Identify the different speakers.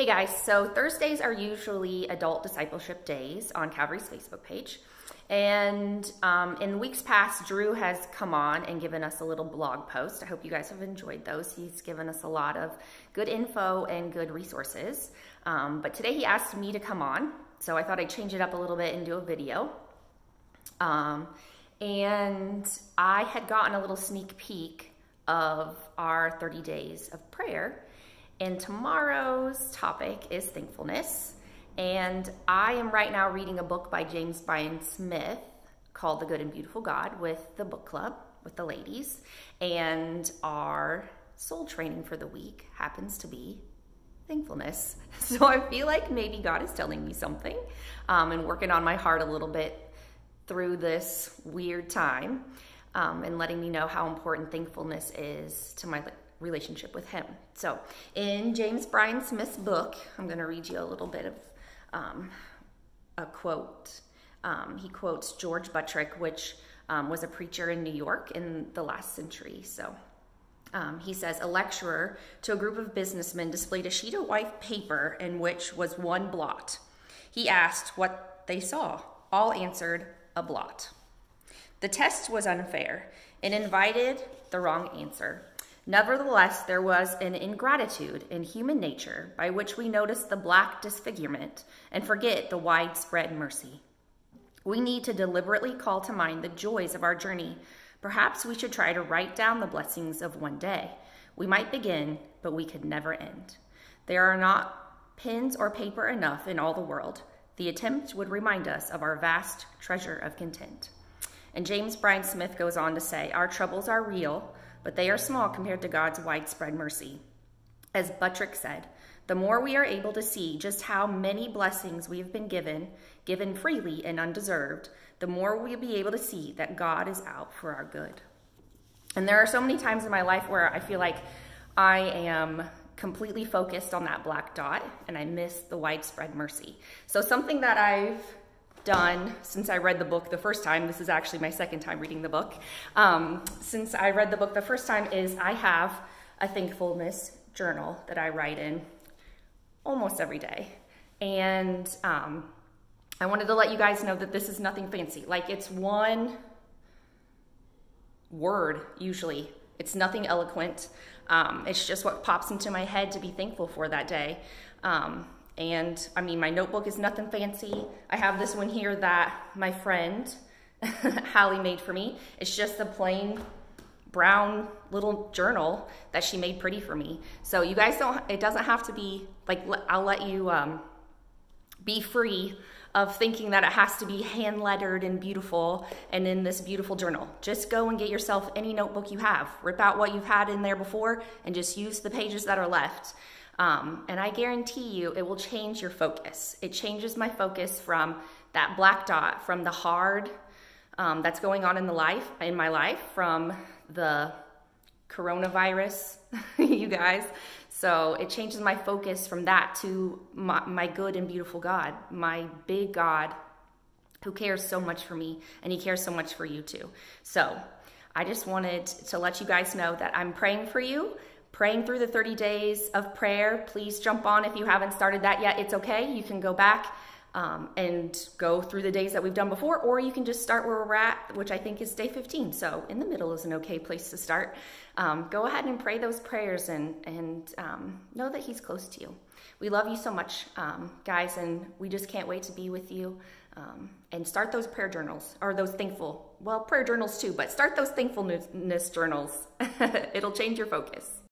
Speaker 1: Hey guys, so Thursdays are usually adult discipleship days on Calvary's Facebook page. And um, in weeks past, Drew has come on and given us a little blog post. I hope you guys have enjoyed those. He's given us a lot of good info and good resources. Um, but today he asked me to come on, so I thought I'd change it up a little bit and do a video. Um, and I had gotten a little sneak peek of our 30 days of prayer. And tomorrow's topic is thankfulness. And I am right now reading a book by James Bryan Smith called The Good and Beautiful God with the book club, with the ladies. And our soul training for the week happens to be thankfulness. So I feel like maybe God is telling me something um, and working on my heart a little bit through this weird time um, and letting me know how important thankfulness is to my relationship with him. So in James Bryan Smith's book, I'm going to read you a little bit of um, a quote. Um, he quotes George Buttrick, which um, was a preacher in New York in the last century. So um, he says, a lecturer to a group of businessmen displayed a sheet of white paper in which was one blot. He asked what they saw. All answered, a blot. The test was unfair. It invited the wrong answer. Nevertheless, there was an ingratitude in human nature by which we notice the black disfigurement and forget the widespread mercy. We need to deliberately call to mind the joys of our journey. Perhaps we should try to write down the blessings of one day. We might begin, but we could never end. There are not pens or paper enough in all the world. The attempt would remind us of our vast treasure of content. And James Bryan Smith goes on to say, Our troubles are real but they are small compared to God's widespread mercy. As Buttrick said, the more we are able to see just how many blessings we have been given, given freely and undeserved, the more we'll be able to see that God is out for our good. And there are so many times in my life where I feel like I am completely focused on that black dot and I miss the widespread mercy. So something that I've done since I read the book the first time. This is actually my second time reading the book. Um, since I read the book the first time is I have a thankfulness journal that I write in almost every day. And um, I wanted to let you guys know that this is nothing fancy. Like it's one word usually. It's nothing eloquent. Um, it's just what pops into my head to be thankful for that day. Um, and I mean, my notebook is nothing fancy. I have this one here that my friend Hallie made for me. It's just a plain brown little journal that she made pretty for me. So you guys don't, it doesn't have to be like, I'll let you um, be free of thinking that it has to be hand lettered and beautiful and in this beautiful journal. Just go and get yourself any notebook you have. Rip out what you've had in there before and just use the pages that are left. Um, and I guarantee you it will change your focus. It changes my focus from that black dot, from the hard um, that's going on in the life, in my life, from the coronavirus, you guys. So it changes my focus from that to my, my good and beautiful God, my big God who cares so much for me and he cares so much for you too. So I just wanted to let you guys know that I'm praying for you praying through the 30 days of prayer. Please jump on if you haven't started that yet. It's okay. You can go back um, and go through the days that we've done before, or you can just start where we're at, which I think is day 15. So in the middle is an okay place to start. Um, go ahead and pray those prayers and, and um, know that He's close to you. We love you so much, um, guys, and we just can't wait to be with you. Um, and start those prayer journals or those thankful, well, prayer journals too, but start those thankfulness journals. It'll change your focus.